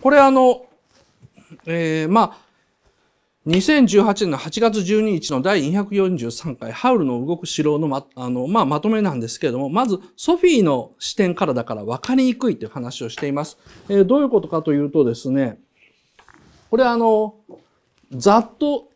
これあの、えー、まあ、2018年の8月12日の第243回、ハウルの動く城のま、あの、まあ、まとめなんですけれども、まず、ソフィーの視点からだから分かりにくいという話をしています。えー、どういうことかというとですね、これあの、ざっと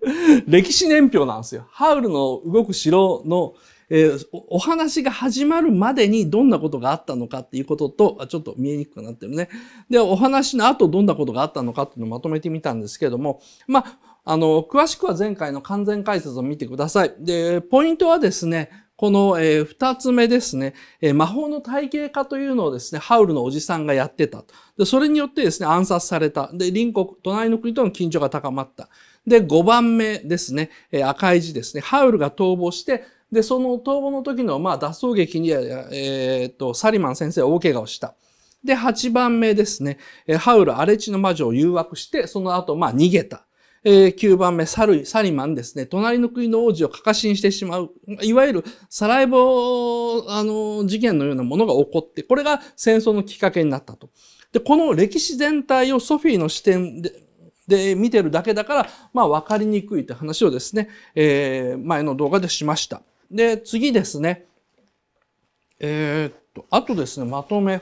歴史年表なんですよ。ハウルの動く城の、えー、お話が始まるまでにどんなことがあったのかっていうことと、ちょっと見えにくくなってるね。で、お話の後どんなことがあったのかっていうのをまとめてみたんですけども、まあ、あの、詳しくは前回の完全解説を見てください。で、ポイントはですね、この、え、二つ目ですね、え、魔法の体系化というのをですね、ハウルのおじさんがやってた。で、それによってですね、暗殺された。で、隣国、隣の国との緊張が高まった。で、5番目ですね、え、赤い字ですね、ハウルが逃亡して、で、その逃亡の時の、まあ、脱走劇に、えー、っと、サリマン先生は大怪我をした。で、8番目ですね、ハウル、荒地の魔女を誘惑して、その後、まあ、逃げた。えー、9番目、サルイ、サリマンですね。隣の国の王子を過過信してしまう。いわゆるサラエボ、あの、事件のようなものが起こって、これが戦争のきっかけになったと。で、この歴史全体をソフィーの視点で、で見てるだけだから、まあ分かりにくいって話をですね、えー、前の動画でしました。で、次ですね。えー、っと、あとですね、まとめ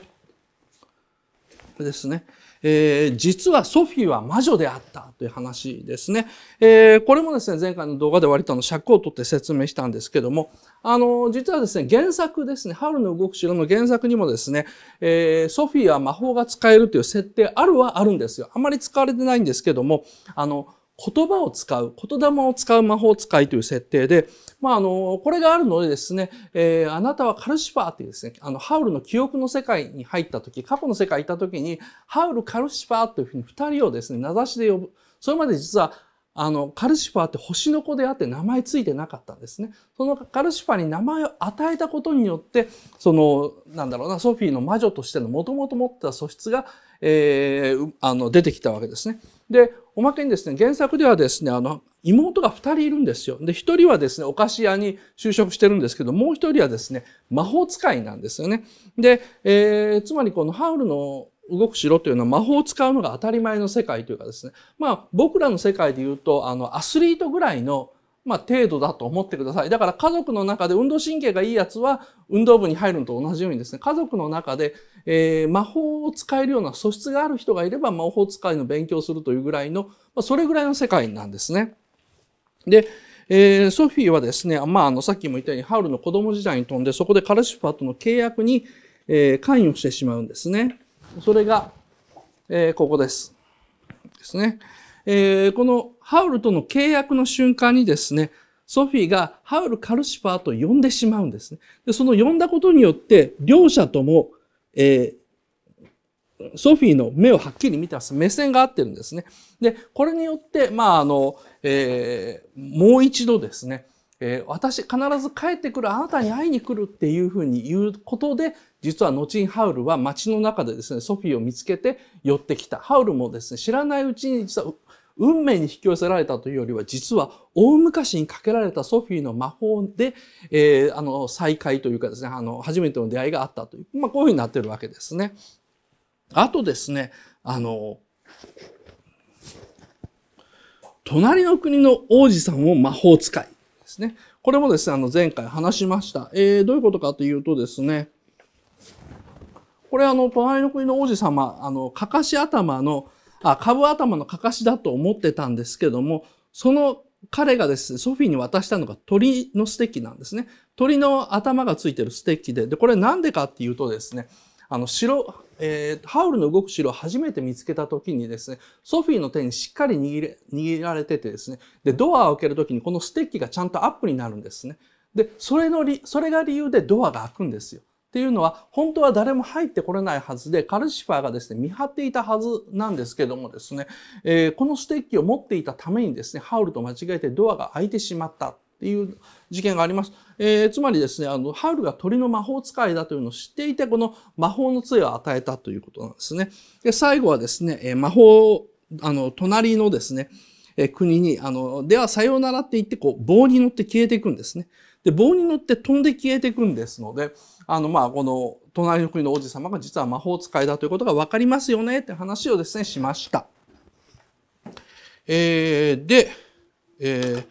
ですね。えー、実はソフィーは魔女であったという話ですね。えー、これもですね、前回の動画で割との尺を取って説明したんですけども、あの、実はですね、原作ですね、春の動く城の原作にもですね、えー、ソフィーは魔法が使えるという設定あるはあるんですよ。あまり使われてないんですけども、あの、言葉を使う、言霊を使う魔法使いという設定で、まあ、あの、これがあるのでですね、えー、あなたはカルシファーっていうですね、あの、ハウルの記憶の世界に入った時、過去の世界にいた時に、ハウル、カルシファーというふうに二人をですね、名指しで呼ぶ。それまで実は、あの、カルシファーって星の子であって名前ついてなかったんですね。そのカルシファーに名前を与えたことによって、その、なんだろうな、ソフィーの魔女としてのもともと持ってた素質が、えー、あの、出てきたわけですね。で、おまけにですね、原作ではですね、あの、妹が二人いるんですよ。で、一人はですね、お菓子屋に就職してるんですけど、もう一人はですね、魔法使いなんですよね。で、えー、つまりこのハウルの動く城というのは魔法を使うのが当たり前の世界というかですね、まあ僕らの世界で言うと、あの、アスリートぐらいのまあ、程度だと思ってください。だから家族の中で運動神経がいいやつは運動部に入るのと同じようにですね、家族の中で、えー、魔法を使えるような素質がある人がいれば魔法使いの勉強するというぐらいの、まあ、それぐらいの世界なんですね。で、えー、ソフィーはですね、まあ、あの、さっきも言ったように、ハウルの子供時代に飛んで、そこでカルシファーとの契約に、えー、関与してしまうんですね。それが、えー、ここです。ですね。えー、このハウルとの契約の瞬間にですね、ソフィーがハウル・カルシファーと呼んでしまうんですね。でその呼んだことによって、両者とも、えー、ソフィーの目をはっきり見てます。目線が合ってるんですね。で、これによって、まあ、あの、えー、もう一度ですね、えー、私必ず帰ってくる、あなたに会いに来るっていうふうに言うことで、実は後にハウルは街の中でですね、ソフィーを見つけて寄ってきた。ハウルもですね、知らないうちに実は運命に引き寄せられたというよりは、実は大昔にかけられたソフィーの魔法で、えー、あの、再会というかですね、あの、初めての出会いがあったという、まあ、こういうふうになってるわけですね。あとですね、あの、隣の国の王子さんを魔法使いですね。これもですね、あの、前回話しました。えー、どういうことかというとですね、これあの、隣の国の王子様、あの、かかし頭のあ、株頭のかかしだと思ってたんですけども、その彼がですね、ソフィーに渡したのが鳥のステッキなんですね。鳥の頭がついてるステッキで、で、これなんでかっていうとですね、あの、城、えー、ハウルの動く城を初めて見つけた時にですね、ソフィーの手にしっかり握れ、握られててですね、で、ドアを開ける時にこのステッキがちゃんとアップになるんですね。で、それのり、それが理由でドアが開くんですよ。っていうのは、本当は誰も入ってこれないはずで、カルシファーがですね、見張っていたはずなんですけどもですね、えー、このステッキを持っていたためにですね、ハウルと間違えてドアが開いてしまったっていう事件があります。えー、つまりですね、あの、ハウルが鳥の魔法使いだというのを知っていて、この魔法の杖を与えたということなんですね。で、最後はですね、え魔法、あの、隣のですね、え国に、あの、ではさようならって言って、こう、棒に乗って消えていくんですね。で、棒に乗って飛んで消えていくんですので、あの、まあ、この隣の国の王子様が実は魔法使いだということが分かりますよねって話をですね、しました。えー、で、え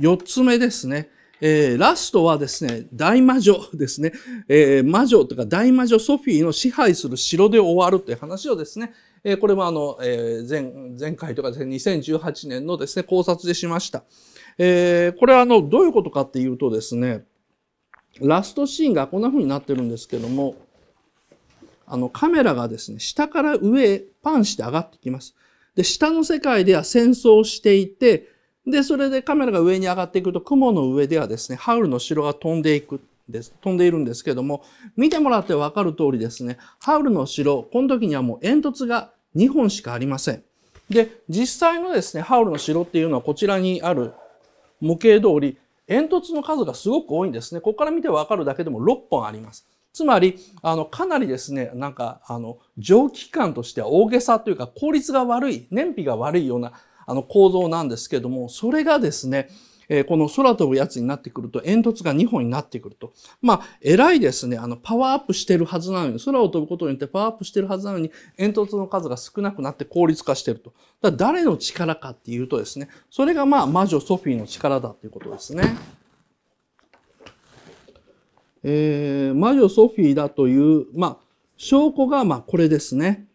ー、4つ目ですね。えー、ラストはですね、大魔女ですね、えー、魔女とか大魔女ソフィーの支配する城で終わるという話をですね、えー、これもあの、えー、前、前回とかですね、2018年のですね、考察でしました。えー、これはあの、どういうことかっていうとですね、ラストシーンがこんな風になってるんですけども、あの、カメラがですね、下から上へパンして上がってきます。で、下の世界では戦争していて、で、それでカメラが上に上がっていくと、雲の上ではですね、ハウルの城が飛んでいくです。飛んでいるんですけども、見てもらってわかる通りですね、ハウルの城、この時にはもう煙突が2本しかありません。で、実際のですね、ハウルの城っていうのはこちらにある模型通り、煙突の数がすごく多いんですね。ここから見てわかるだけでも6本あります。つまり、あの、かなりですね、なんか、あの、蒸気機関としては大げさというか効率が悪い、燃費が悪いようなあの構造なんですけども、それがですね、えこの空飛ぶやつになってくると煙突が2本になってくると。まあ、偉いですね。あの、パワーアップしてるはずなのに、空を飛ぶことによってパワーアップしてるはずなのに、煙突の数が少なくなって効率化してると。だ誰の力かっていうとですね、それがまあ、魔女ソフィーの力だっていうことですね。えー、魔女ソフィーだという、まあ、証拠がまあ、これですね。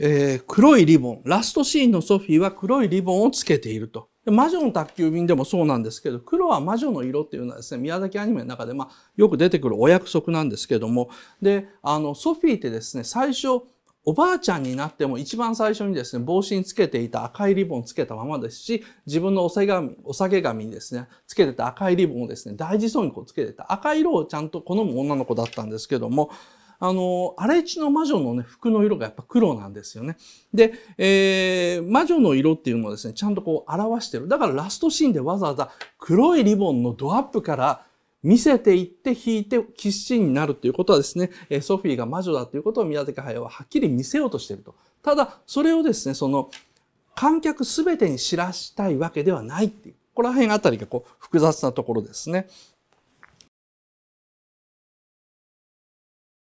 えー、黒いリボン、ラストシーンのソフィーは黒いリボンをつけていると。魔女の宅急便でもそうなんですけど、黒は魔女の色っていうのはですね、宮崎アニメの中で、まあ、よく出てくるお約束なんですけども、で、あの、ソフィーってですね、最初、おばあちゃんになっても一番最初にですね、帽子につけていた赤いリボンつけたままですし、自分のお酒紙、お酒紙にですね、つけてた赤いリボンをですね、大事そうにこうつけてた。赤い色をちゃんと好む女の子だったんですけども、あの、荒地の魔女のね、服の色がやっぱ黒なんですよね。で、えー、魔女の色っていうのをですね、ちゃんとこう表してる。だからラストシーンでわざわざ黒いリボンのドアップから見せていって引いてキッシンになるということはですね、ソフィーが魔女だということを宮崎駿ははっきり見せようとしていると。ただ、それをですね、その観客すべてに知らしたいわけではないっていう。ここら辺あたりがこう複雑なところですね。